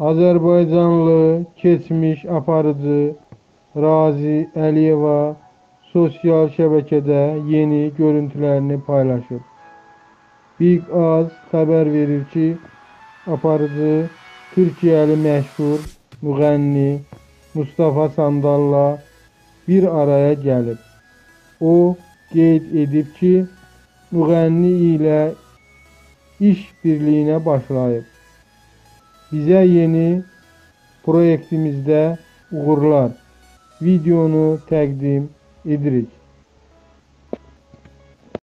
Azərbaycanlı keçmiş aparıcı Razi Əliyeva sosial şəbəkədə yeni görüntülərini paylaşıb. Big Az xəbər verir ki, aparıcı Türkiyəli məşhur müğənni Mustafa Sandalla bir araya gəlib. O qeyd edib ki, müğənni ilə iş birliyinə başlayıb. Bizə yeni proyektimizdə uğurlar videonu təqdim edirik.